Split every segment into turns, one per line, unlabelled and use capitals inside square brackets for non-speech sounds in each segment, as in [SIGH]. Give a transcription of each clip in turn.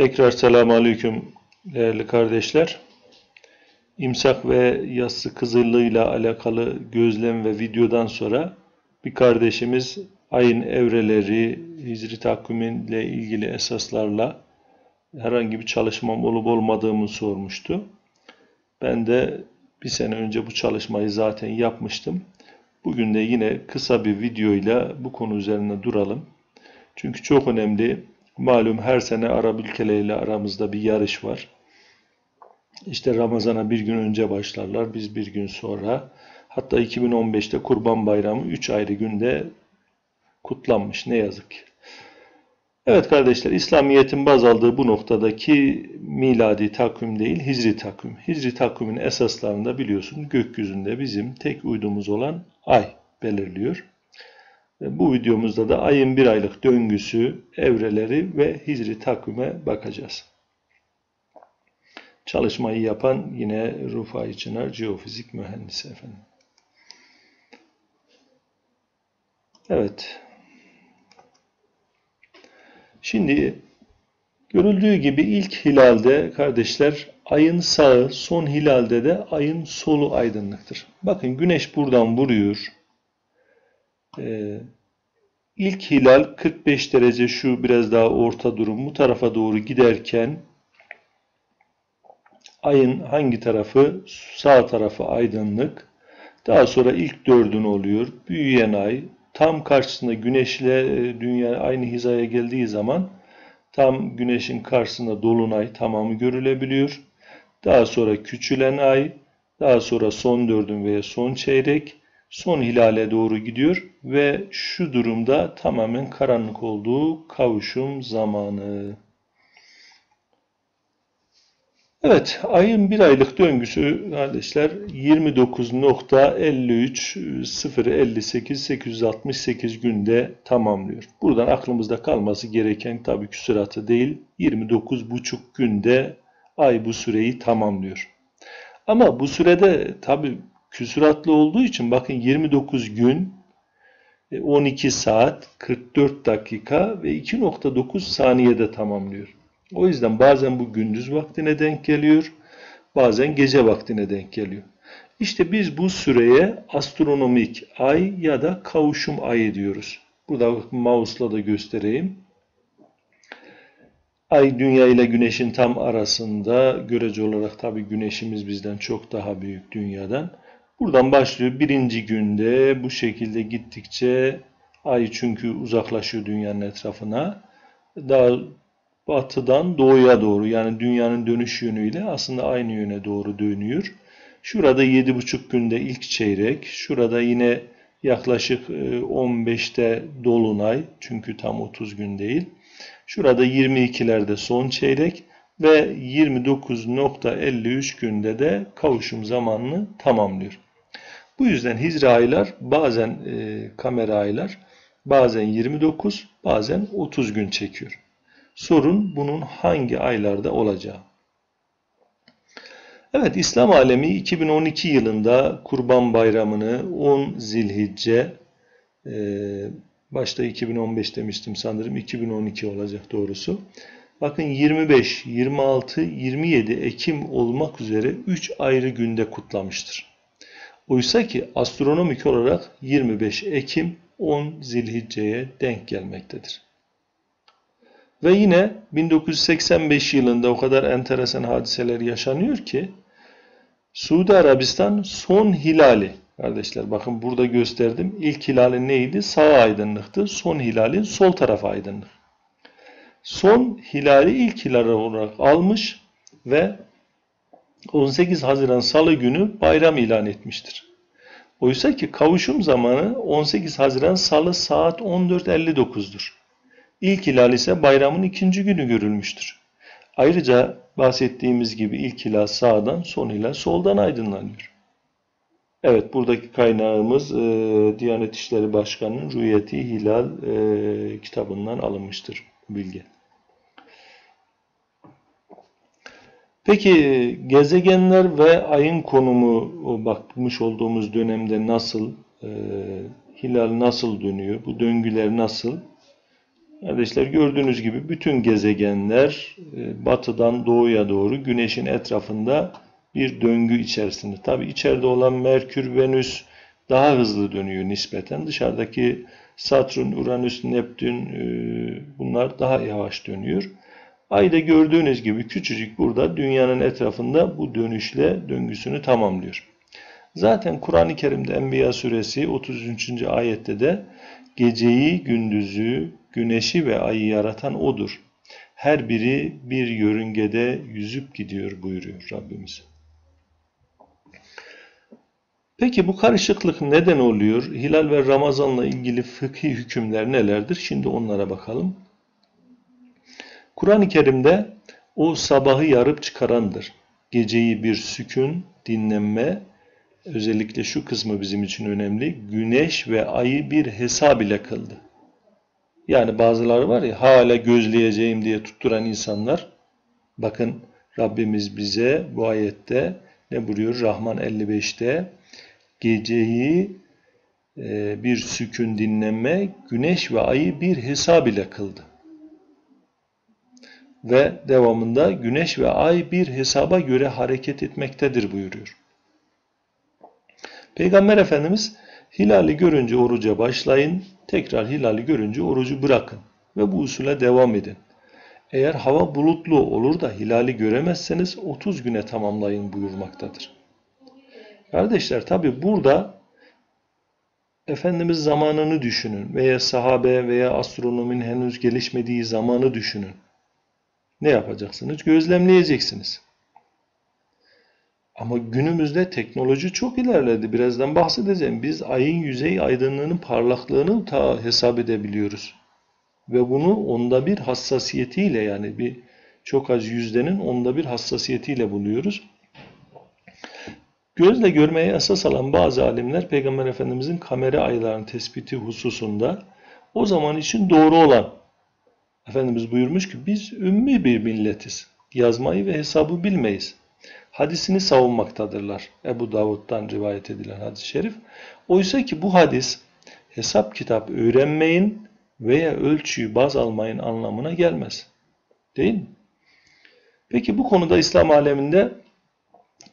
Tekrar selamun aleyküm değerli kardeşler. İmsak ve yassı kızıllığıyla alakalı gözlem ve videodan sonra bir kardeşimiz ayın evreleri, hicri takviminle ilgili esaslarla herhangi bir çalışmam olup olmadığımı sormuştu. Ben de bir sene önce bu çalışmayı zaten yapmıştım. Bugün de yine kısa bir videoyla bu konu üzerine duralım. Çünkü çok önemli. Malum her sene Arap ülkeleriyle aramızda bir yarış var. İşte Ramazan'a bir gün önce başlarlar, biz bir gün sonra. Hatta 2015'te Kurban Bayramı 3 ayrı günde kutlanmış ne yazık ki. Evet kardeşler, İslamiyet'in baz aldığı bu noktadaki miladi takvim değil, hicri takvim. Hicri takvimin esaslarında biliyorsun gökyüzünde bizim tek uydumuz olan ay belirliyor. Bu videomuzda da ayın bir aylık döngüsü, evreleri ve hicri takvime bakacağız. Çalışmayı yapan yine Rufai Çınar, jeofizik mühendisi efendim. Evet. Şimdi görüldüğü gibi ilk hilalde kardeşler ayın sağı, son hilalde de ayın solu aydınlıktır. Bakın güneş buradan vuruyor. Ee, ilk hilal 45 derece şu biraz daha orta durum bu tarafa doğru giderken ayın hangi tarafı? Sağ tarafı aydınlık. Daha sonra ilk dördün oluyor. Büyüyen ay tam karşısında güneş ile dünya aynı hizaya geldiği zaman tam güneşin karşısında dolunay tamamı görülebiliyor. Daha sonra küçülen ay, daha sonra son dördün veya son çeyrek, son hilale doğru gidiyor ve şu durumda tamamen karanlık olduğu kavuşum zamanı. Evet, ayın bir aylık döngüsü kardeşler 29.53.058.868 günde tamamlıyor. Buradan aklımızda kalması gereken tabii küsuratı değil 29,5 günde ay bu süreyi tamamlıyor. Ama bu sürede tabii küsuratlı olduğu için bakın 29 gün 12 saat 44 dakika ve 2.9 saniyede tamamlıyor. O yüzden bazen bu gündüz vaktine denk geliyor, bazen gece vaktine denk geliyor. İşte biz bu süreye astronomik ay ya da kavuşum ayı diyoruz. Burada mouse'la da göstereyim. Ay dünya ile güneşin tam arasında görece olarak tabi güneşimiz bizden çok daha büyük dünyadan. Buradan başlıyor birinci günde bu şekilde gittikçe ay çünkü uzaklaşıyor dünyanın etrafına. Daha batıdan doğuya doğru yani dünyanın dönüş yönüyle aslında aynı yöne doğru dönüyor. Şurada 7,5 günde ilk çeyrek, şurada yine yaklaşık 15'te dolunay çünkü tam 30 gün değil. Şurada 22'lerde son çeyrek ve 29.53 günde de kavuşum zamanını tamamlıyor. Bu yüzden hicri aylar bazen e, kamera aylar bazen 29 bazen 30 gün çekiyor. Sorun bunun hangi aylarda olacağı. Evet İslam alemi 2012 yılında Kurban Bayramı'nı 10 Zilhicce e, başta 2015 demiştim sanırım 2012 olacak doğrusu. Bakın 25, 26, 27 Ekim olmak üzere 3 ayrı günde kutlamıştır. Oysa ki astronomik olarak 25 Ekim 10 Zilhicce'ye denk gelmektedir. Ve yine 1985 yılında o kadar enteresan hadiseler yaşanıyor ki Suudi Arabistan son hilali kardeşler bakın burada gösterdim. İlk hilali neydi? Sağ aydınlıktı. Son hilali sol taraf aydınlık. Son hilali ilk hilal olarak almış ve 18 Haziran Salı günü bayram ilan etmiştir. Oysa ki kavuşum zamanı 18 Haziran Salı saat 14.59'dur. İlk hilal ise bayramın ikinci günü görülmüştür. Ayrıca bahsettiğimiz gibi ilk hilal sağdan, son hilal soldan aydınlanıyor. Evet, buradaki kaynağımız e, Diyanet İşleri Başkanı'nın Rüyeti Hilal e, kitabından alınmıştır bilgi. Peki gezegenler ve ayın konumu bakmış olduğumuz dönemde nasıl, e, hilal nasıl dönüyor, bu döngüler nasıl? Kardeşler gördüğünüz gibi bütün gezegenler e, batıdan doğuya doğru güneşin etrafında bir döngü içerisinde. Tabi içeride olan Merkür, Venüs daha hızlı dönüyor nispeten. Dışarıdaki Satürn, Uranüs, Neptün e, bunlar daha yavaş dönüyor. Ayda gördüğünüz gibi küçücük burada dünyanın etrafında bu dönüşle döngüsünü tamamlıyor. Zaten Kur'an-ı Kerim'de Enbiya suresi 33. ayette de geceyi, gündüzü, güneşi ve ayı yaratan O'dur. Her biri bir yörüngede yüzüp gidiyor buyuruyor Rabbimiz. Peki bu karışıklık neden oluyor? Hilal ve Ramazan'la ilgili fıkhi hükümler nelerdir? Şimdi onlara bakalım. Kur'an-ı Kerim'de o sabahı yarıp çıkarandır. Geceyi bir sükun, dinlenme, özellikle şu kısmı bizim için önemli. Güneş ve ayı bir hesab ile kıldı. Yani bazıları var ya hala gözleyeceğim diye tutturan insanlar. Bakın Rabbimiz bize bu ayette ne buyuruyor? Rahman 55'te geceyi e, bir sükun dinlenme, güneş ve ayı bir hesab ile kıldı. Ve devamında güneş ve ay bir hesaba göre hareket etmektedir buyuruyor. Peygamber Efendimiz hilali görünce oruca başlayın, tekrar hilali görünce orucu bırakın ve bu usule devam edin. Eğer hava bulutlu olur da hilali göremezseniz 30 güne tamamlayın buyurmaktadır. Kardeşler tabi burada Efendimiz zamanını düşünün veya sahabe veya astronomin henüz gelişmediği zamanı düşünün. Ne yapacaksınız? Gözlemleyeceksiniz. Ama günümüzde teknoloji çok ilerledi. Birazdan bahsedeceğim. Biz ayın yüzey aydınlığının parlaklığını ta hesap edebiliyoruz. Ve bunu onda bir hassasiyetiyle yani bir çok az yüzdenin onda bir hassasiyetiyle buluyoruz. Gözle görmeye esas alan bazı alimler Peygamber Efendimizin kamera aylarının tespiti hususunda o zaman için doğru olan Efendimiz buyurmuş ki biz ümmi bir milletiz. Yazmayı ve hesabı bilmeyiz. Hadisini savunmaktadırlar. Ebu Davud'dan rivayet edilen hadis-i şerif. Oysa ki bu hadis hesap kitap öğrenmeyin veya ölçüyü baz almayın anlamına gelmez. Değil mi? Peki bu konuda İslam aleminde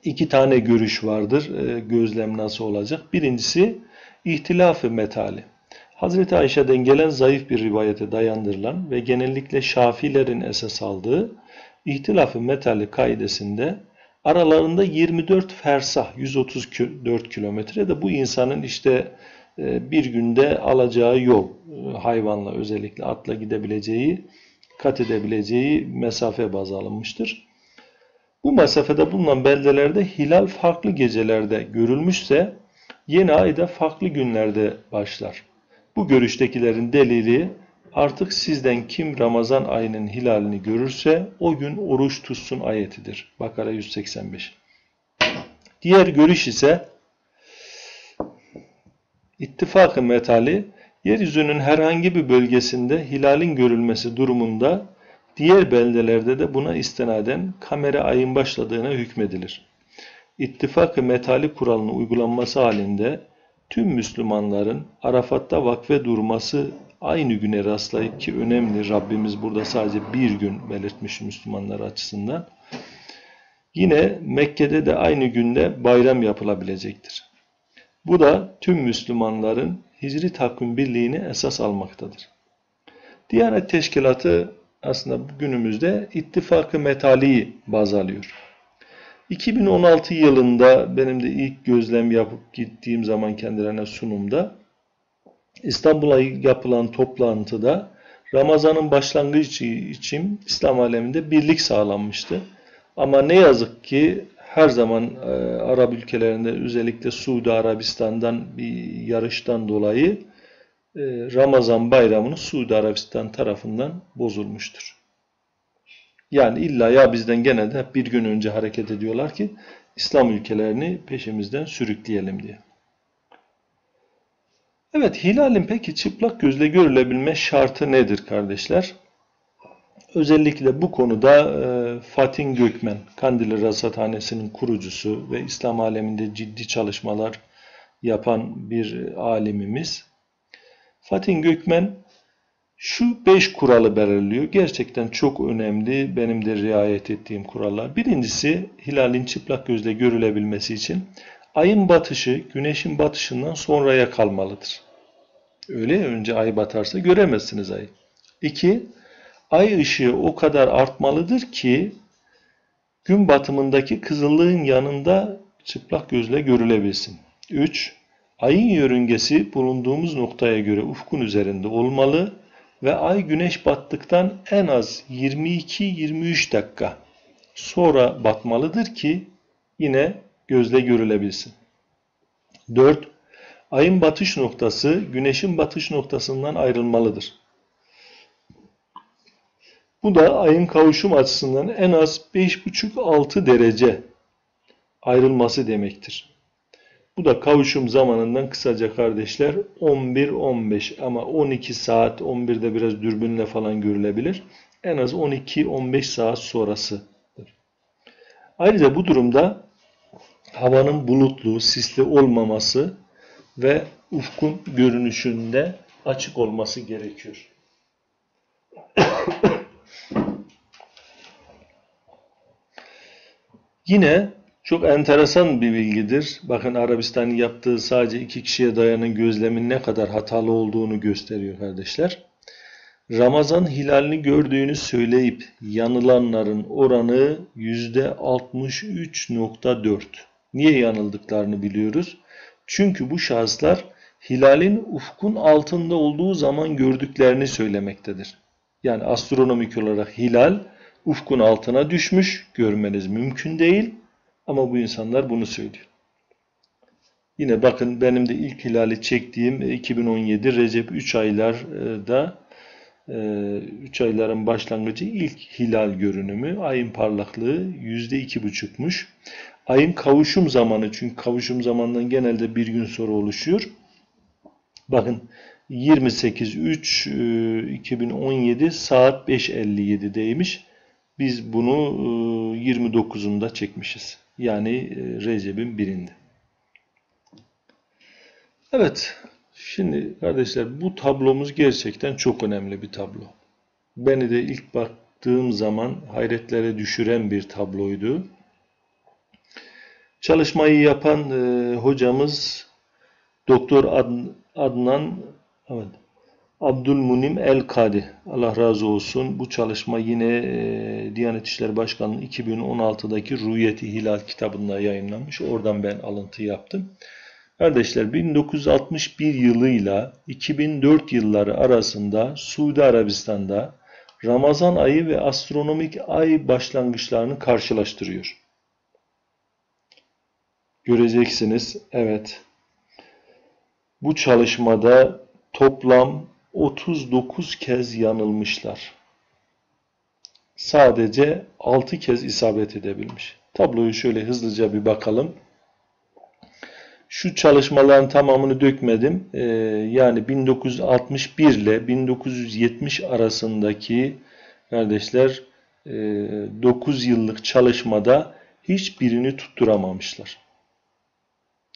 iki tane görüş vardır. E, gözlem nasıl olacak? Birincisi ihtilafı metali. Hazreti Ayşe'den gelen zayıf bir rivayete dayandırılan ve genellikle Şafilerin esas aldığı ihtilafı metali kaidesinde aralarında 24 fersah 134 kilometre de bu insanın işte e, bir günde alacağı yol e, hayvanla özellikle atla gidebileceği kat edebileceği mesafe baz alınmıştır. Bu mesafede bulunan beldelerde hilal farklı gecelerde görülmüşse yeni ayda farklı günlerde başlar. Bu görüştekilerin delili artık sizden kim Ramazan ayının hilalini görürse o gün oruç tutsun ayetidir. Bakara 185. Diğer görüş ise ittifakı metali yeryüzünün herhangi bir bölgesinde hilalin görülmesi durumunda diğer beldelerde de buna istinaden kamera ayın başladığına hükmedilir. İttifak-ı metali kuralının uygulanması halinde tüm Müslümanların Arafat'ta vakfe durması aynı güne rastlayıp ki önemli Rabbimiz burada sadece bir gün belirtmiş Müslümanlar açısından. Yine Mekke'de de aynı günde bayram yapılabilecektir. Bu da tüm Müslümanların Hicri takvim birliğini esas almaktadır. Diyanet Teşkilatı aslında günümüzde ittifakı metaliyi baz alıyor. 2016 yılında benim de ilk gözlem yapıp gittiğim zaman kendilerine sunumda İstanbul'a yapılan toplantıda Ramazan'ın başlangıcı için İslam aleminde birlik sağlanmıştı. Ama ne yazık ki her zaman e, Arap ülkelerinde özellikle Suudi Arabistan'dan bir yarıştan dolayı e, Ramazan bayramını Suudi Arabistan tarafından bozulmuştur. Yani illa ya bizden gene de bir gün önce hareket ediyorlar ki İslam ülkelerini peşimizden sürükleyelim diye. Evet hilalin peki çıplak gözle görülebilme şartı nedir kardeşler? Özellikle bu konuda e, Fatih Gökmen, Kandili Rasathanesi'nin kurucusu ve İslam aleminde ciddi çalışmalar yapan bir alimimiz. Fatih Gökmen Şu 5 kuralı belirliyor. Gerçekten çok önemli. Benim de riayet ettiğim kurallar. Birincisi hilalin çıplak gözle görülebilmesi için ayın batışı güneşin batışından sonraya kalmalıdır. Öyle önce ay batarsa göremezsiniz ayı. 2. Ay ışığı o kadar artmalıdır ki gün batımındaki kızıllığın yanında çıplak gözle görülebilsin. 3. Ayın yörüngesi bulunduğumuz noktaya göre ufkun üzerinde olmalı ve ay güneş battıktan en az 22-23 dakika sonra batmalıdır ki yine gözle görülebilsin. 4. Ayın batış noktası güneşin batış noktasından ayrılmalıdır. Bu da ayın kavuşum açısından en az 5,5-6 derece ayrılması demektir. Bu da kavuşum zamanından kısaca kardeşler 11-15 ama 12 saat 11'de biraz dürbünle falan görülebilir. En az 12-15 saat sonrasıdır. Ayrıca bu durumda havanın bulutlu, sisli olmaması ve ufkun görünüşünde açık olması gerekiyor. [COUGHS] Yine çok enteresan bir bilgidir. Bakın Arabistan'ın yaptığı sadece iki kişiye dayanan gözlemin ne kadar hatalı olduğunu gösteriyor kardeşler. Ramazan hilalini gördüğünü söyleyip yanılanların oranı %63.4. Niye yanıldıklarını biliyoruz. Çünkü bu şahıslar hilalin ufkun altında olduğu zaman gördüklerini söylemektedir. Yani astronomik olarak hilal ufkun altına düşmüş, görmeniz mümkün değil ama bu insanlar bunu söylüyor. Yine bakın benim de ilk hilali çektiğim 2017 Recep 3 aylarda 3 ayların başlangıcı ilk hilal görünümü. Ayın parlaklığı %2,5'muş. Ayın kavuşum zamanı çünkü kavuşum zamanından genelde bir gün sonra oluşuyor. Bakın 28.3.2017 saat 5.57'deymiş. Biz bunu 29'unda çekmişiz. Yani Recep'in birinde. Evet. Şimdi kardeşler bu tablomuz gerçekten çok önemli bir tablo. Beni de ilk baktığım zaman hayretlere düşüren bir tabloydu. Çalışmayı yapan e, hocamız Doktor Ad, Adnan evet, Abdülmunim El-Kadi. Allah razı olsun. Bu çalışma yine e, Diyanet İşleri Başkanlığı 2016'daki Rüyeti Hilal kitabında yayınlanmış. Oradan ben alıntı yaptım. Kardeşler 1961 yılıyla 2004 yılları arasında Suudi Arabistan'da Ramazan ayı ve astronomik ay başlangıçlarını karşılaştırıyor. Göreceksiniz. Evet. Bu çalışmada toplam 39 kez yanılmışlar. Sadece 6 kez isabet edebilmiş. Tabloyu şöyle hızlıca bir bakalım. Şu çalışmaların tamamını dökmedim. Ee, yani 1961 ile 1970 arasındaki kardeşler e, 9 yıllık çalışmada hiçbirini tutturamamışlar.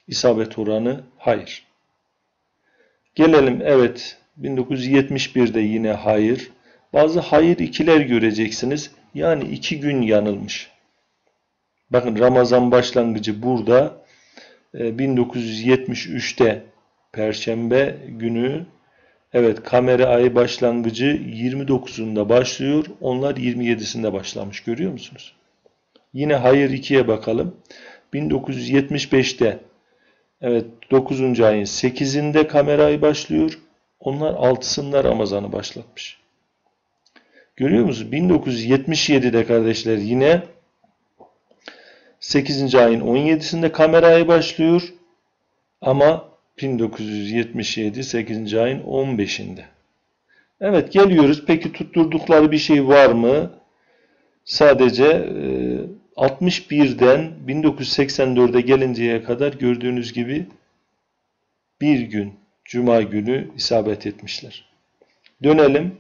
İsabet oranı hayır. Gelelim evet 1971'de yine hayır. Bazı hayır ikiler göreceksiniz. Yani iki gün yanılmış. Bakın Ramazan başlangıcı burada 1973'te e, Perşembe günü evet kamera ayı başlangıcı 29'unda başlıyor. Onlar 27'sinde başlamış. Görüyor musunuz? Yine hayır 2'ye bakalım. 1975'te evet 9. ayın 8'inde kamera ayı başlıyor. Onlar 6'sında Ramazan'ı başlatmış. Görüyor musunuz? 1977'de kardeşler yine 8. ayın 17'sinde kameraya başlıyor. Ama 1977 8. ayın 15'inde. Evet geliyoruz. Peki tutturdukları bir şey var mı? Sadece 61'den 1984'e gelinceye kadar gördüğünüz gibi bir gün Cuma günü isabet etmişler. Dönelim.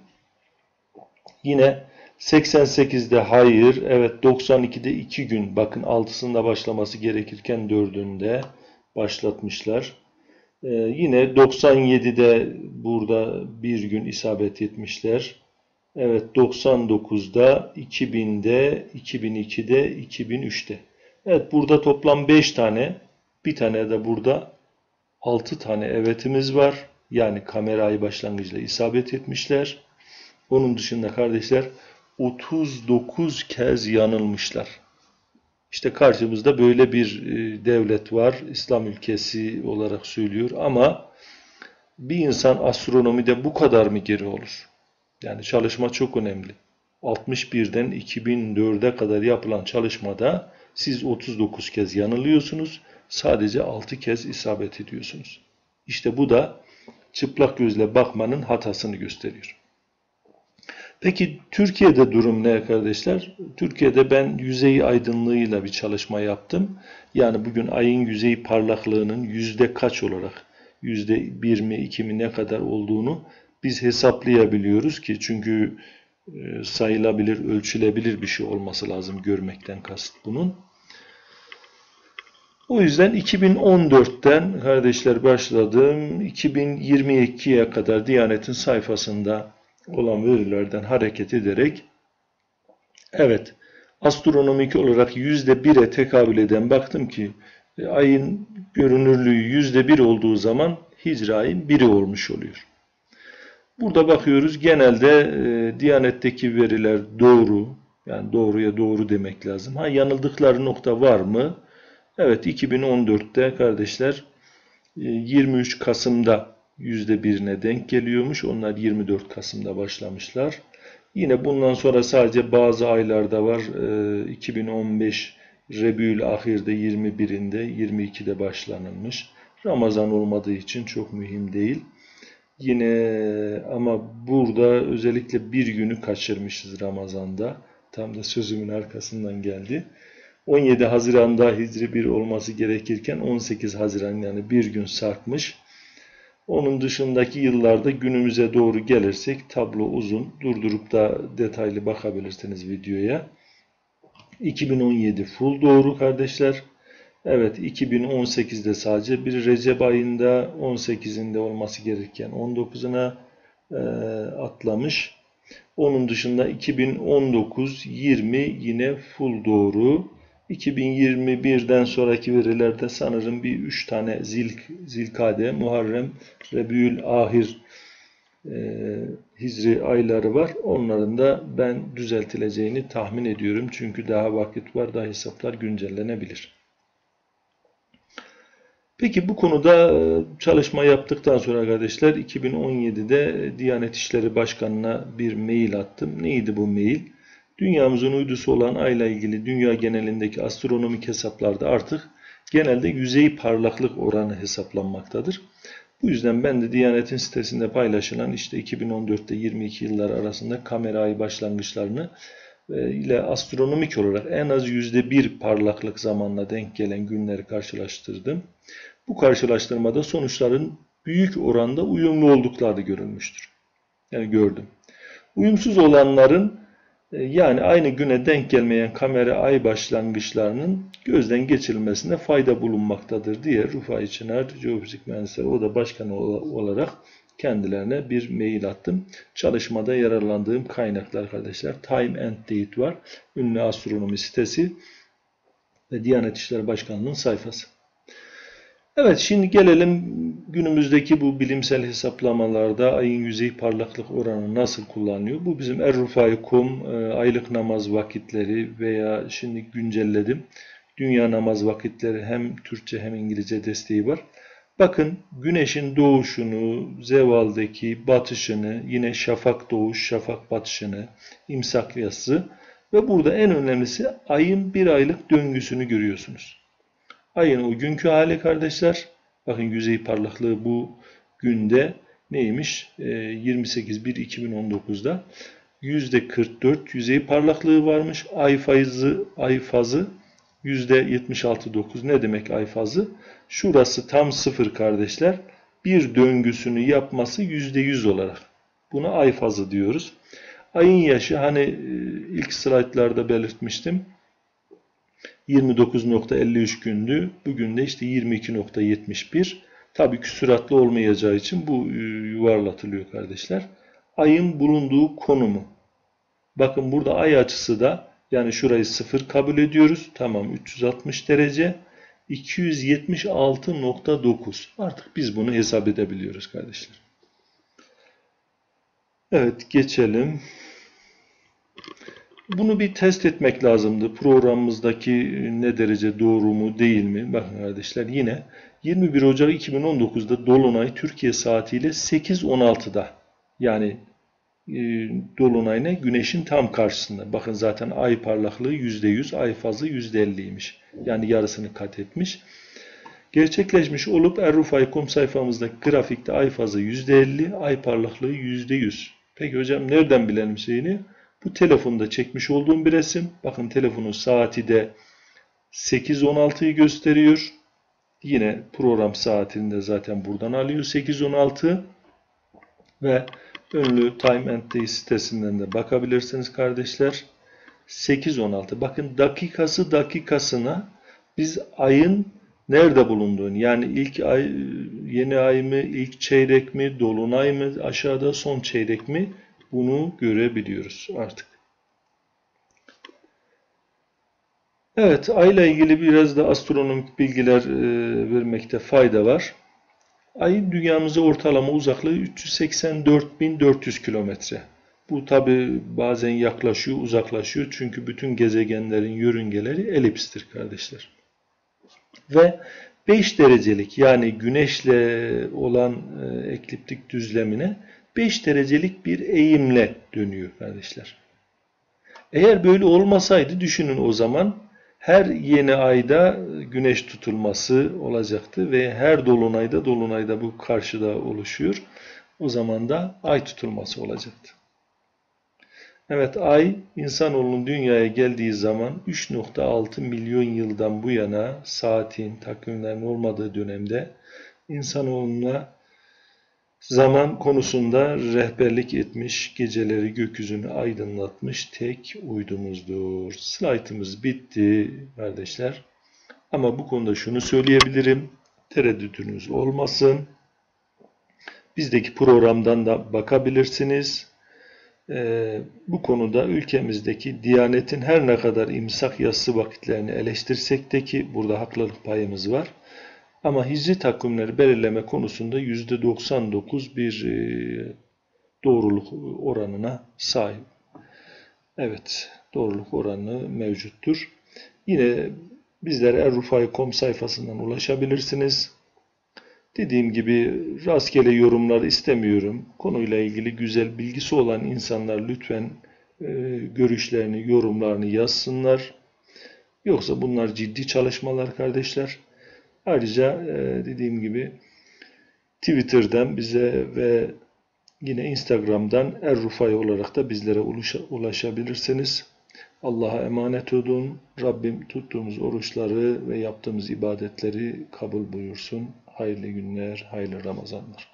Yine 88'de hayır, evet 92'de 2 gün, bakın 6'sında başlaması gerekirken 4'ünde başlatmışlar. Ee, yine 97'de burada bir gün isabet etmişler. Evet 99'da, 2000'de, 2002'de, 2003'te. Evet burada toplam 5 tane, bir tane de burada 6 tane evetimiz var. Yani kamerayı başlangıçla isabet etmişler. Onun dışında kardeşler 39 kez yanılmışlar. İşte karşımızda böyle bir e, devlet var. İslam ülkesi olarak söylüyor ama bir insan astronomide bu kadar mı geri olur? Yani çalışma çok önemli. 61'den 2004'e kadar yapılan çalışmada siz 39 kez yanılıyorsunuz. Sadece 6 kez isabet ediyorsunuz. İşte bu da çıplak gözle bakmanın hatasını gösteriyor. Peki Türkiye'de durum ne arkadaşlar? Türkiye'de ben yüzey aydınlığıyla bir çalışma yaptım. Yani bugün ayın yüzey parlaklığının yüzde kaç olarak, yüzde bir mi iki mi ne kadar olduğunu biz hesaplayabiliyoruz ki çünkü e, sayılabilir, ölçülebilir bir şey olması lazım görmekten kasıt bunun. O yüzden 2014'ten kardeşler başladım. 2022'ye kadar Diyanet'in sayfasında olan verilerden hareket ederek evet astronomik olarak %1'e tekabül eden baktım ki e, ayın görünürlüğü %1 olduğu zaman hicri ayın 1'i olmuş oluyor. Burada bakıyoruz genelde e, Diyanet'teki veriler doğru. Yani doğruya doğru demek lazım. Ha yanıldıkları nokta var mı? Evet 2014'te kardeşler 23 e, Kasım'da %1'ine denk geliyormuş. Onlar 24 Kasım'da başlamışlar. Yine bundan sonra sadece bazı aylarda var. 2015 e, Rebül Ahir'de 21'inde 22'de başlanılmış. Ramazan olmadığı için çok mühim değil. Yine ama burada özellikle bir günü kaçırmışız Ramazan'da. Tam da sözümün arkasından geldi. 17 Haziran'da Hicri 1 olması gerekirken 18 Haziran yani bir gün sarkmış. Onun dışındaki yıllarda günümüze doğru gelirsek tablo uzun. Durdurup da detaylı bakabilirsiniz videoya. 2017 full doğru kardeşler. Evet 2018'de sadece bir Recep ayında 18'inde olması gereken 19'una e, atlamış. Onun dışında 2019 20 yine full doğru. 2021'den sonraki verilerde sanırım bir 3 tane zil, zilkade, Muharrem, Rebül Ahir e, Hicri ayları var. Onların da ben düzeltileceğini tahmin ediyorum. Çünkü daha vakit var, daha hesaplar güncellenebilir. Peki bu konuda e, çalışma yaptıktan sonra kardeşler 2017'de Diyanet İşleri Başkanı'na bir mail attım. Neydi bu mail? Dünyamızın uydusu olan Ay ile ilgili dünya genelindeki astronomik hesaplarda artık genelde yüzey parlaklık oranı hesaplanmaktadır. Bu yüzden ben de Diyanet'in sitesinde paylaşılan işte 2014'te 22 yıllar arasında kamera ay başlangıçlarını e, ile astronomik olarak en az %1 parlaklık zamanla denk gelen günleri karşılaştırdım. Bu karşılaştırmada sonuçların büyük oranda uyumlu oldukları görülmüştür. Yani gördüm. Uyumsuz olanların yani aynı güne denk gelmeyen kamera ay başlangıçlarının gözden geçirilmesine fayda bulunmaktadır diye Rufai Çınar Jeofizik Mühendisleri Oda Başkanı olarak kendilerine bir mail attım. Çalışmada yararlandığım kaynaklar arkadaşlar Time and Date var. Ünlü astronomi sitesi ve Diyanet İşleri Başkanlığı'nın sayfası. Evet şimdi gelelim günümüzdeki bu bilimsel hesaplamalarda ayın yüzey parlaklık oranı nasıl kullanılıyor? Bu bizim Er-Rufai.com e, aylık namaz vakitleri veya şimdi güncelledim. Dünya namaz vakitleri hem Türkçe hem İngilizce desteği var. Bakın güneşin doğuşunu, zevaldeki batışını, yine şafak doğuş, şafak batışını, imsak yası ve burada en önemlisi ayın bir aylık döngüsünü görüyorsunuz. Ayın o günkü hali kardeşler. Bakın yüzey parlaklığı bu günde neymiş? E, 28.1.2019'da %44 yüzey parlaklığı varmış. Ay fazı, ay fazı %76.9. Ne demek ay fazı? Şurası tam sıfır kardeşler. Bir döngüsünü yapması %100 olarak. Buna ay fazı diyoruz. Ayın yaşı hani e, ilk slaytlarda belirtmiştim. 29.53 gündü. Bugün de işte 22.71. Tabii küsuratlı olmayacağı için bu e, yuvarlatılıyor kardeşler. Ayın bulunduğu konumu. Bakın burada ay açısı da yani şurayı 0 kabul ediyoruz. Tamam 360 derece. 276.9. Artık biz bunu hesap edebiliyoruz kardeşler. Evet geçelim. Bunu bir test etmek lazımdı. Programımızdaki ne derece doğru mu değil mi? Bakın kardeşler yine 21 Ocak 2019'da Dolunay Türkiye saatiyle 8.16'da yani e, Dolunay ne? Güneşin tam karşısında. Bakın zaten ay parlaklığı %100, ay fazı %50'ymiş. Yani yarısını kat etmiş. Gerçekleşmiş olup Errufay.com sayfamızdaki grafikte ay fazı %50, ay parlaklığı %100. Peki hocam nereden bilelim şeyini? Bu telefonda çekmiş olduğum bir resim. Bakın telefonun saati de 8.16'yı gösteriyor. Yine program saatinde zaten buradan alıyor 8.16 ve ünlü Time and Day sitesinden de bakabilirsiniz kardeşler. 8.16 bakın dakikası dakikasına biz ayın nerede bulunduğunu yani ilk ay yeni ay mı ilk çeyrek mi dolunay mı aşağıda son çeyrek mi bunu görebiliyoruz artık. Evet, ayla ilgili biraz da astronomik bilgiler e, vermekte fayda var. Ayın dünyamıza ortalama uzaklığı 384.400 kilometre. Bu tabi bazen yaklaşıyor, uzaklaşıyor. Çünkü bütün gezegenlerin yörüngeleri elipstir kardeşler. Ve 5 derecelik yani güneşle olan e, ekliptik düzlemine 5 derecelik bir eğimle dönüyor kardeşler. Eğer böyle olmasaydı düşünün o zaman her yeni ayda güneş tutulması olacaktı ve her dolunayda dolunayda bu karşıda oluşuyor. O zaman da ay tutulması olacaktı. Evet ay insanoğlunun dünyaya geldiği zaman 3.6 milyon yıldan bu yana saatin, takvimlerin olmadığı dönemde insanoğluna zaman konusunda rehberlik etmiş, geceleri gökyüzünü aydınlatmış tek uydumuzdur. Slaytımız bitti kardeşler. Ama bu konuda şunu söyleyebilirim. Tereddütünüz olmasın. Bizdeki programdan da bakabilirsiniz. Ee, bu konuda ülkemizdeki Diyanet'in her ne kadar imsak yassı vakitlerini eleştirsek de ki burada haklılık payımız var. Ama hicri takvimleri belirleme konusunda %99 bir e, doğruluk oranına sahip. Evet, doğruluk oranı mevcuttur. Yine bizlere errufay.com sayfasından ulaşabilirsiniz. Dediğim gibi rastgele yorumlar istemiyorum. Konuyla ilgili güzel bilgisi olan insanlar lütfen e, görüşlerini, yorumlarını yazsınlar. Yoksa bunlar ciddi çalışmalar kardeşler. Ayrıca e, dediğim gibi Twitter'dan bize ve yine Instagram'dan Errufay olarak da bizlere ulaşabilirsiniz. Allah'a emanet olun. Rabbim tuttuğumuz oruçları ve yaptığımız ibadetleri kabul buyursun. Hayırlı günler, hayırlı Ramazanlar.